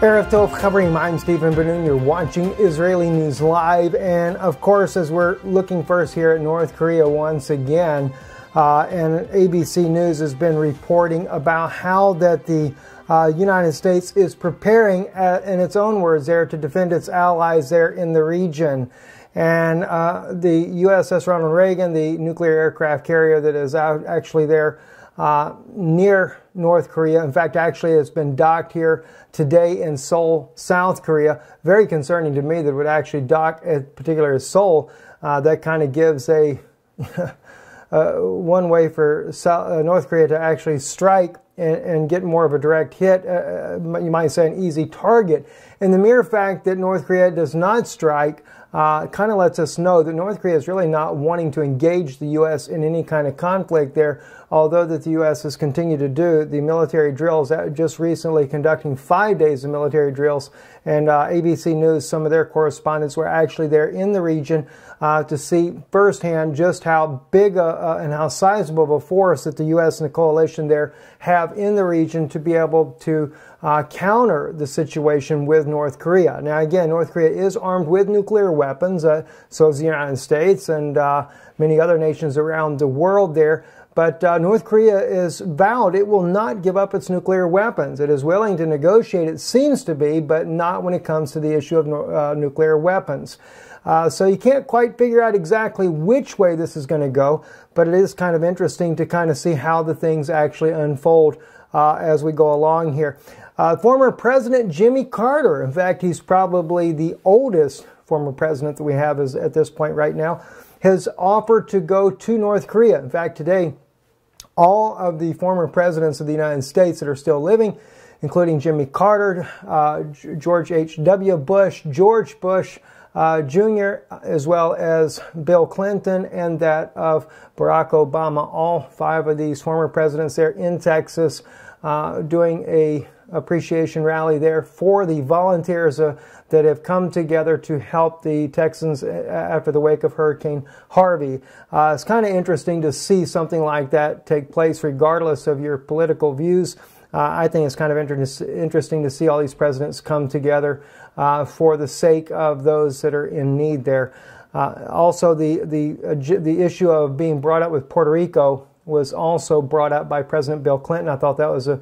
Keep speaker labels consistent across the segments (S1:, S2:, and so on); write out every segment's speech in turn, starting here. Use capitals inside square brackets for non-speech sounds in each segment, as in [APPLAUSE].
S1: Erev Tov Chavrim, I'm Stephen Ben-Nun. You're watching Israeli News Live. And of course, as we're looking first here at North Korea once again, uh, and ABC News has been reporting about how that the uh, United States is preparing, uh, in its own words, there to defend its allies there in the region. And uh, the USS Ronald Reagan, the nuclear aircraft carrier that is out actually there uh, near North Korea. In fact, actually, it's been docked here today in Seoul, South Korea. Very concerning to me that would actually dock, in particular, Seoul. Uh, that kind of gives a [LAUGHS] uh, one way for South, uh, North Korea to actually strike and, and, get more of a direct hit. Uh, uh, you might say an easy target. And the mere fact that North Korea does not strike uh, kind of lets us know that North Korea is really not wanting to engage the U.S. in any kind of conflict there, although that the U.S. has continued to do the military drills, uh, just recently conducting five days of military drills. And uh, ABC News, some of their correspondents were actually there in the region uh, to see firsthand just how big a, and how sizable of a force that the U.S. and the coalition there have in the region to be able to uh, counter the situation with North Korea. Now, again, North Korea is armed with nuclear weapons, uh, so is the United States and uh, many other nations around the world there. But uh, North Korea is vowed it will not give up its nuclear weapons. It is willing to negotiate, it seems to be, but not when it comes to the issue of uh, nuclear weapons. Uh, so you can't quite figure out exactly which way this is going to go, but it is kind of interesting to kind of see how the things actually unfold uh, as we go along here. Uh, former President Jimmy Carter, in fact, he's probably the oldest former president that we have is, at this point right now, has offered to go to North Korea. In fact, today, all of the former presidents of the United States that are still living, including Jimmy Carter, uh, George H.W. Bush, George Bush, uh, Jr., as well as Bill Clinton and that of Barack Obama. All five of these former presidents there in Texas uh, doing a appreciation rally there for the volunteers uh, that have come together to help the Texans uh, after the wake of Hurricane Harvey. Uh, it's kind of interesting to see something like that take place regardless of your political views. Uh, I think it's kind of inter- interesting to see all these presidents come together uh, for the sake of those that are in need there. Uh, also, the, the, the issue of being brought up with Puerto Rico was also brought up by President Bill Clinton. I thought that was a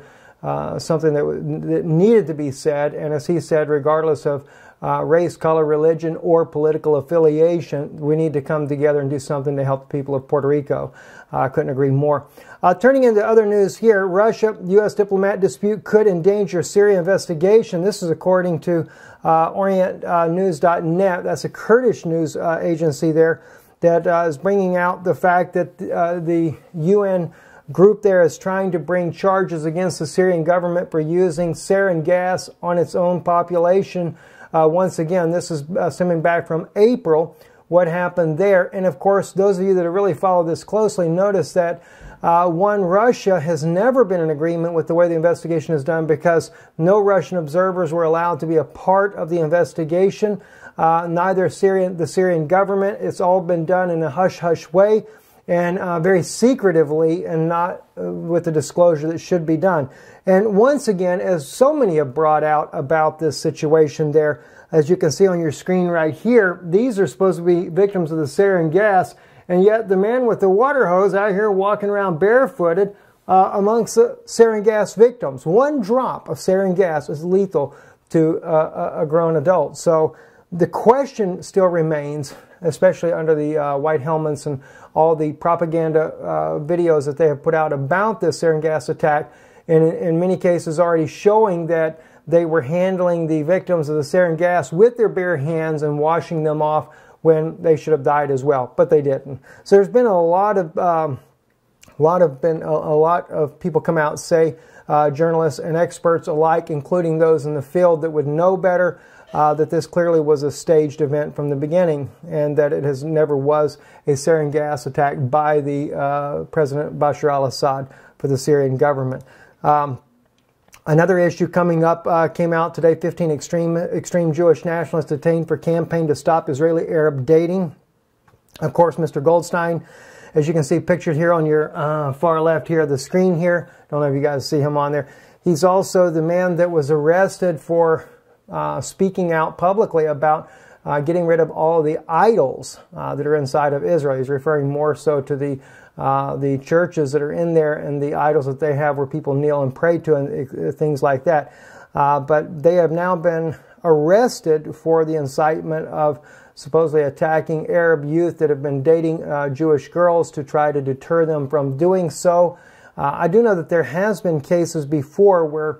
S1: something that, that, needed to be said. And as he said, regardless of uh, race, color, religion, or political affiliation, we need to come together and do something to help the people of Puerto Rico. I uh, couldn't agree more. Uh, turning into other news here, Russia U.S. diplomat dispute could endanger Syria investigation. This is according to uh, OrientNews.net. That's a Kurdish news agency there that is bringing out the fact that the UN group there is trying to bring charges against the Syrian government for using sarin gas on its own population. Uh, once again, this is uh, stemming back from April, what happened there. And of course, those of you that have really followed this closely notice that uh, one, Russia has never been in agreement with the way the investigation is done because no Russian observers were allowed to be a part of the investigation. Uh, neither Syrian, the Syrian government. It's all been done in a hush hush way and uh, very secretively and not uh, with the disclosure that should be done. And once again, as so many have brought out about this situation there, as you can see on your screen right here, these are supposed to be victims of the sarin gas, and yet the man with the water hose out here walking around barefooted uh, amongst the sarin gas victims. One drop of sarin gas is lethal to uh, a grown adult. So the question still remains, especially under the uh, white helmets and all the propaganda uh, videos that they have put out about this sarin gas attack, and in, many cases already showing that they were handling the victims of the sarin gas with their bare hands and washing them off when they should have died as well, but they didn't. So there's been a lot of um, a lot of been a, a, lot of people come out and say uh, journalists and experts alike, including those in the field that would know better, uh, that this clearly was a staged event from the beginning and that it has never was a sarin gas attack by the uh, President Bashar al-Assad for the Syrian government. Um, Another issue coming up uh, came out today 15 extreme, extreme Jewish nationalists detained for campaign to stop Israeli Arab dating. Of course, Mr. Goldstein as you can see pictured here on your uh, far left here the screen here. Don't know if you guys see him on there. He's also the man that was arrested for uh, speaking out publicly about uh, getting rid of all the idols uh, that are inside of Israel. He's referring more so to the uh, the churches that are in there and the idols that they have where people kneel and pray to and uh, things like that. But they have now been arrested for the incitement of supposedly attacking Arab youth that have been dating uh, Jewish girls to try to deter them from doing so. Uh, I do know that there has been cases before where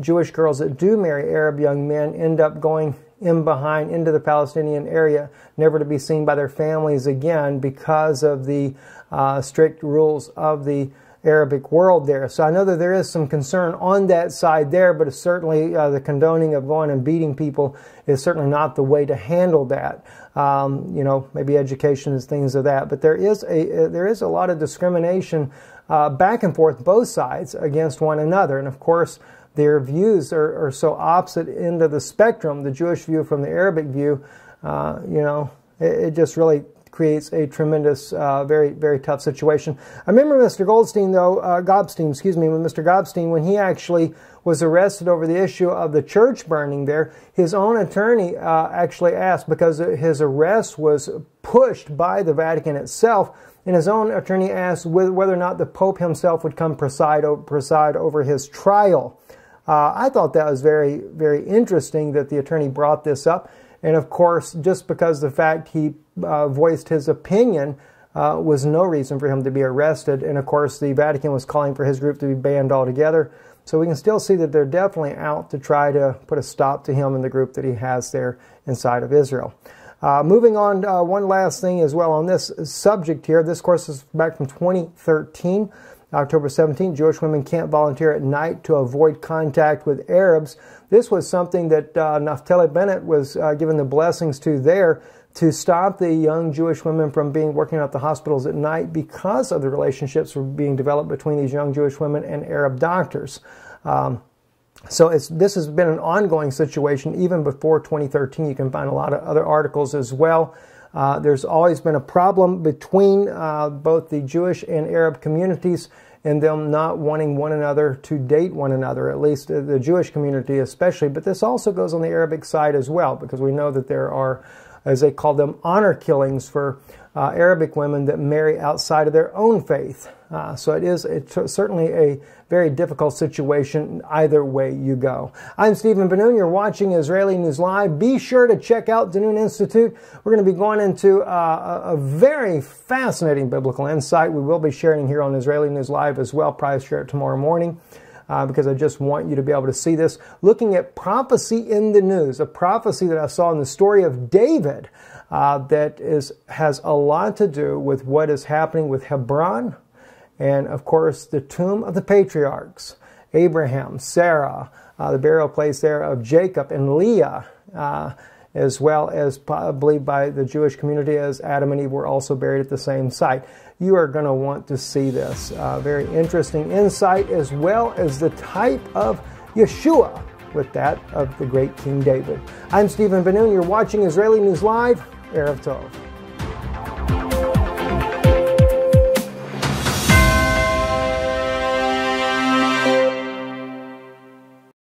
S1: Jewish girls that do marry Arab young men end up going in behind into the Palestinian area, never to be seen by their families again because of the uh, strict rules of the Arabic world there. So I know that there is some concern on that side there, but certainly uh, the condoning of going and beating people is certainly not the way to handle that. Um, you know, maybe education and things of that. But there is a uh, there is a lot of discrimination uh, back and forth, both sides against one another, and of course their views are, are so opposite end of the spectrum. The Jewish view from the Arabic view, uh, you know, it, it just really creates a tremendous, uh, very, very tough situation. I remember Mr. Goldstein, though, uh, Gopstein, excuse me, when Mr. Gopstein, when he actually was arrested over the issue of the church burning there, his own attorney uh, actually asked, because his arrest was pushed by the Vatican itself, and his own attorney asked whether or not the Pope himself would come preside, preside over his trial. Uh, I thought that was very, very interesting that the attorney brought this up. And of course, just because the fact he uh, voiced his opinion uh, was no reason for him to be arrested. And of course, the Vatican was calling for his group to be banned altogether. So we can still see that they're definitely out to try to put a stop to him and the group that he has there inside of Israel. Uh, moving on, uh, one last thing as well on this subject here. This course is back from 2013. October 17, Jewish women can't volunteer at night to avoid contact with Arabs. This was something that uh, Naftali Bennett was uh, given the blessings to there to stop the young Jewish women from being working at the hospitals at night because of the relationships were being developed between these young Jewish women and Arab doctors. Um, so this has been an ongoing situation even before 2013. You can find a lot of other articles as well. Uh, there's always been a problem between uh, both the Jewish and Arab communities and them not wanting one another to date one another, at least the Jewish community especially. But this also goes on the Arabic side as well, because we know that there are, as they call them, honor killings for uh, Arabic women that marry outside of their own faith. Uh, so it is certainly a very difficult situation either way you go. I'm Stephen Ben-Nun. You're watching Israeli News Live. Be sure to check out Danon Institute. We're going to be going into uh, a, a, very fascinating biblical insight. We will be sharing here on Israeli News Live as well. Probably share it tomorrow morning. Uh, because I just want you to be able to see this. Looking at prophecy in the news, a prophecy that I saw in the story of David uh, that is has a lot to do with what is happening with Hebron, and of course the tomb of the patriarchs Abraham, Sarah, uh, the burial place there of Jacob and Leah, uh, as well as believed by the Jewish community as Adam and Eve were also buried at the same site. You are going to want to see this. Uh, very interesting insight, as well as the type of Yeshua with that of the great King David. I'm Stephen Ben-Nun. You're watching Israeli News Live. Erev Tov.